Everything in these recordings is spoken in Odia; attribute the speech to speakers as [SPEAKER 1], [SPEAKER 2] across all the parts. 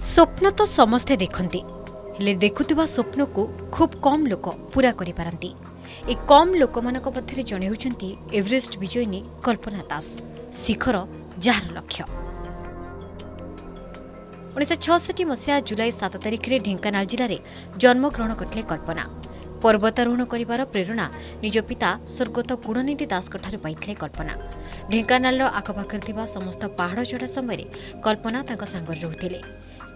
[SPEAKER 1] ସ୍ୱପ୍ନ ତ ସମସ୍ତେ ଦେଖନ୍ତି। ହେଲେ ଦେଖୁଥିବା ସ୍ୱପ୍ନକୁ ଖୁବ୍ କମ୍ ଲୋକ ପୂରା କରିପାରନ୍ତି। ଏ କମ୍ ଲୋକମାନଙ୍କ ମଧ୍ୟରେ ଜଣେ ହେଉଛନ୍ତି ଏଭରେଷ୍ଟ ବିଜୟିନୀ କଳ୍ପନା ଦାସ। ଶିଖର ଯାହାର ଲକ୍ଷ୍ୟ। ଉଣେଇଶହ ଛଅଷଠି ମସିହା ଜୁଲାଇ ସାତ ତାରିଖରେ ଢେଙ୍କାନାଳ ଜିଲ୍ଲାରେ ଜନ୍ମଗ୍ରହଣ କରିଥିଲେ କଳ୍ପନା। ପର୍ବତାରୋହଣ କରିବାର ପ୍ରେରଣା ନିଜ ପିତା ସ୍ୱର୍ଗତ ଗୁଣନିଧି ଦାସଙ୍କଠାରୁ ପାଇଥିଲେ କଳ୍ପନା। ଢେଙ୍କାନାଳର ଆଖପାଖରେ ଥିବା ସମସ୍ତ ପାହାଡ଼ ଚଢ଼ା ସମୟରେ କଳ୍ପନା ତାଙ୍କ ସାଙ୍ଗରେ ରହୁଥିଲେ।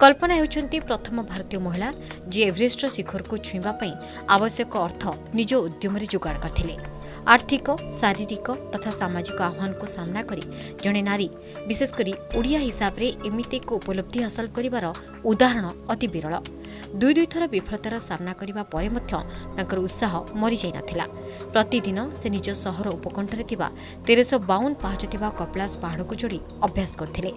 [SPEAKER 1] କଳ୍ପନା ହେଉଛନ୍ତି ପ୍ରଥମ ଭାରତୀୟ ମହିଳା ଯିଏ ଏଭରେଷ୍ଟର ଶିଖରକୁ ଛୁଇଁବା ପାଇଁ ଆବଶ୍ୟକ ଅର୍ଥ ନିଜ ଉଦ୍ୟମରେ ଯୋଗାଡ଼ କରିଥିଲେ। ଆର୍ଥିକ ଶାରୀରିକ ତଥା ସାମାଜିକ ଆହ୍ୱାନକୁ ସାମ୍ନା କରି ଜଣେ ନାରୀ ବିଶେଷ କରି ଓଡ଼ିଆ ହିସାବରେ ଏମିତି ଏକ ଉପଲବ୍ଧି ହାସଲ କରିବାର ଉଦାହରଣ ଅତି ବିରଳ। ଦୁଇ ଦୁଇଥର ବିଫଳତାର ସାମ୍ନା କରିବା ପରେ ମଧ୍ୟ ତାଙ୍କର ଉତ୍ସାହ ମରିଯାଇନଥିଲା ପ୍ରତିଦିନ ସେ ନିଜ ସହର ଉପକଣ୍ଠରେ ଥିବା ତେରଶହ ବାଉନ ପାହାଚ ଥିବା କପିଳାସ ପାହାଡ଼କୁ ଯୋଡ଼ି ଅଭ୍ୟାସ କରିଥିଲେ।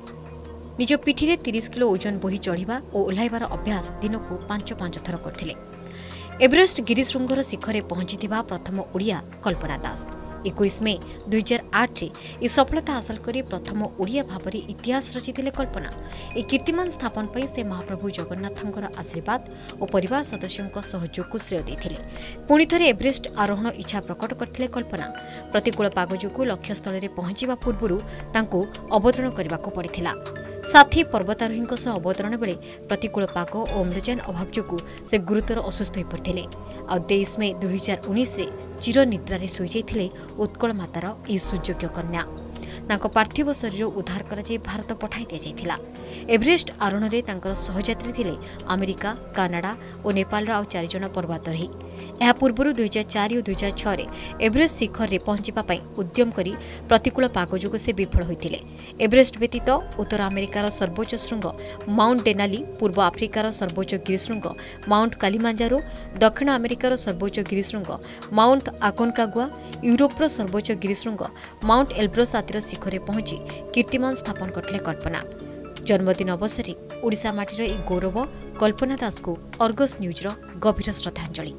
[SPEAKER 1] ନିଜ ପିଠିରେ ତିରିଶ କିଲୋ ଓଜନ ବୋହି ଚଢ଼ିବା ଓ ଓହ୍ଲାଇବାର ଅଭ୍ୟାସ ଦିନକୁ ପାଞ୍ଚ ପାଞ୍ଚ ଥର କରିଥିଲେ। ଏଭରେଷ୍ଟ ଗିରିଶୃଙ୍ଗର ଶିଖରେ ପହଞ୍ଚିଥିବା ପ୍ରଥମ ଓଡ଼ିଆ କଳ୍ପନା ଦାସ। ଏକୋଇଶ ମେ ଦୁଇହଜାର ଆଠରେ ଏହି ସଫଳତା ହାସଲ କରି ପ୍ରଥମ ଓଡ଼ିଆ ଭାବରେ ଇତିହାସ ରଚିଥିଲେ କଳ୍ପନା। ଏହି କୀର୍ତ୍ତିମାନ ସ୍ଥାପନ ପାଇଁ ସେ ମହାପ୍ରଭୁ ଜଗନ୍ନାଥଙ୍କର ଆଶୀର୍ବାଦ ଓ ପରିବାର ସଦସ୍ୟଙ୍କ ସହଯୋଗକୁ ଶ୍ରେୟ ଦେଇଥିଲେ। ପୁଣି ଥରେ ଏଭରେଷ୍ଟ ଆରୋହଣ ଇଚ୍ଛା ପ୍ରକଟ କରିଥିଲେ କଳ୍ପନା। ପ୍ରତିକୂଳ ପାଗ ଯୋଗୁଁ ଲକ୍ଷ୍ୟସ୍ଥଳରେ ପହଞ୍ଚିବା ପୂର୍ବରୁ ତାଙ୍କୁ ଅବତରଣ କରିବାକୁ ପଡ଼ିଥିଲା। ସାଥୀ ପର୍ବତାରୋହୀଙ୍କ ସହ ଅବତରଣ ବେଳେ ପ୍ରତିକୂଳ ପାଗ ଓ ଅମ୍ଳଜାନ ଅଭାବ ଯୋଗୁଁ ସେ ଗୁରୁତର ଅସୁସ୍ଥ ହୋଇପଡ଼ିଥିଲେ ଆଉ ତେଇଶ ମେ ଦୁଇହଜାର ଉଣେଇଶରେ ଚିରନିଦ୍ରାରେ ଶୋଇଯାଇଥିଲେ ଉତ୍କଳ ମାତାର ଏହି ସୁଯୋଗ୍ୟ କନ୍ୟା ତାଙ୍କ ପାର୍ଥିବ ଶରୀର ଉଦ୍ଧାର କରାଯାଇ ଭାରତ ପଠାଇ ଦିଆଯାଇଥିଲା ଏଭରେଷ୍ଟ ଆରୋହଣରେ ତାଙ୍କର ସହଯାତ୍ରୀ ଥିଲେ ଆମେରିକା କାନାଡା ଓ ନେପାଳର ଆଉ ଚାରିଜଣ ପର୍ବତାରୋହୀ ଏହା ପୂର୍ବରୁ ଦୁଇହଜାର ଚାରି ଓ ଦୁଇହଜାର ଛଅରେ ଏଭରେଷ୍ଟ ଶିଖରରେ ପହଞ୍ଚିବା ପାଇଁ ଉଦ୍ୟମ କରି ପ୍ରତିକୂଳ ପାଗ ଯୋଗୁଁ ସେ ବିଫଳ ହୋଇଥିଲେ। ଏଭରେଷ୍ଟ ବ୍ୟତୀତ ଉତ୍ତର ଆମେରିକାର ସର୍ବୋଚ୍ଚ ଶୃଙ୍ଗ ମାଉଣ୍ଟ ଡେନାଲି ପୂର୍ବ ଆଫ୍ରିକାର ସର୍ବୋଚ୍ଚ ଗିରିଶୃଙ୍ଗ ମାଉଣ୍ଟ କାଲିମାଞ୍ଜାରୋ ଦକ୍ଷିଣ ଆମେରିକାର ସର୍ବୋଚ୍ଚ ଗିରିଶୃଙ୍ଗ ମାଉଣ୍ଟ ଆକୋନକାଗୁଆ ୟୁରୋପର ସର୍ବୋଚ୍ଚ ଗିରିଶୃଙ୍ଗ ମାଉଣ୍ଟ ଏଲବ୍ରୋସ୍ ଆଦିର ଶିଖରରେ ପହଞ୍ଚି କୀର୍ତ୍ତିମାନ ସ୍ଥାପନ କରିଥିଲେ କଳ୍ପନା। ଜନ୍ମଦିନ ଅବସରରେ ଓଡ଼ିଶା ମାଟିର ଏହି ଗୌରବ କଳ୍ପନା ଦାସଙ୍କୁ ଅର୍ଗସ୍ ନ୍ୟୁଜ୍ର ଗଭୀର ଶ୍ରଦ୍ଧାଞ୍ଜଳି।